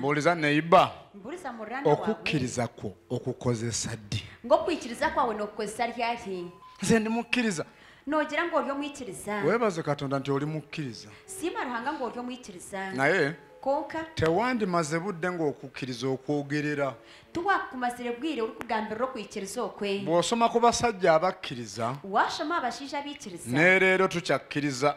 mbuuliza neiba. Okukkiriza kwo okukozesa ddi? Ng'okwikiriza kwawe n'okukozesa ryari nze ndi mukkiriza nogira ngo ori omwikiriza weebaze katonda nti oli mukkiriza. Siima ruhanga ngo ori omwikiriza naye? Konka tewandimaze budde ng'okukkiriza okwogerera. Tiwakumazire bwire ori kugambirira okwikiriza okwe. Bw'osoma ku basajja abakkiriza washoma abashaija abikiriza ne leero tukyakkiriza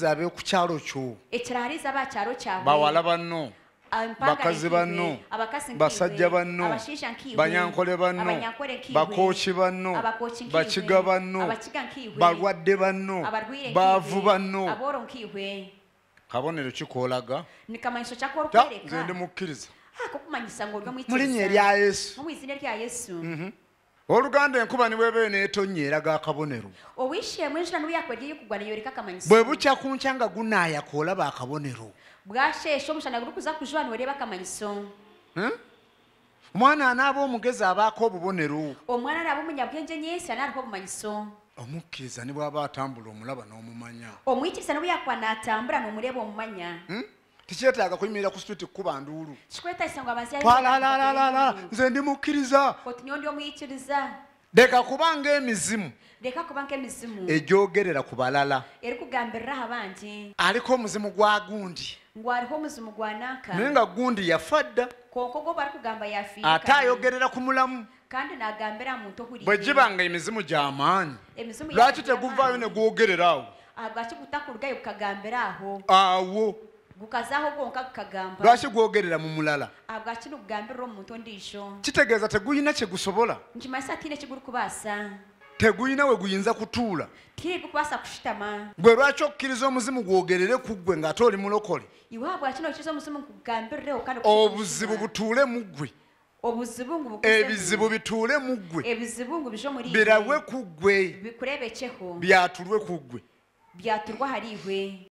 abarikuhurira ekinasikiriza ab'okukyalo kyo. Ekirahaririza abakyaro kyawe bawala banno Empanga bakazi banno basajja banno banyankole banno bakooki banno bakiga banno balwadde banno baavu banno. kabonero kikoolaga nze ndi mukkiriza mu linnya erya yesu oluganda enkuba ne bweba neetonnya eraga akabonero. Bwe bukya ku nkya nga gunaayaka olaba akabonero. Bwasheshe omushana guri kuza kujwa niworeeba akamanyiso omwana anaaba omugezi abaako obubonero. Omwana araba omunyabwengye nyesi anaariho obumanyiso. Omukkiriza ne bw'aba atambula omulaba n'omumanya. Omwikiriza nubuyakwa natambura nomureeba omumanya. Hmm? Tekyetaaga kuyimirira ku situti kukuba nduulu. Twalalalala nze ndi mukkiriza. Otinyo ndi omwikiriza leka kubanga emizimu leka kuba nk'emizimu egyogerera ku balala. Erikugambiriraho abandi aliko omuzimu gwa gundi. ngu hariho omuzimu gwa nanka naye nga gundi yafa dda. Konka ogwo barikugamba yafiire ate ayogerera ku mulamu. Kandi nagambira muntu ohuriire bwe gibanga emizimu gy'amaanyi. Emizimu lwaki teguvaayo ne gwogerera awo? Ahabwaki gutakurugayo gukagambira aho awo gukazaho gwonka gukagamba lwaki gwogerera mu mulala? Ahabwaki nokugambirira omuntu ondiijo kitegeeza teguyina kye gusobola? Nkimanyisa tiine ekiguri kubaasa. Teguyina we guyinza kutuula? Kubasa kushitama. Gwe lwaki okkiriza omuzimu gwogerere ku ggwe ng'ate oli mulokole? Iwe omuzimu kandi obuzibu butuule mu ggwe. Obuzibu ngu bukuze ebizibu bituule mu ggwe. Ebizibu ngu bije muri birabwe ku ggwe. Bikurebekeho byatulwe ku ggwe. Byaturwa hari ihwe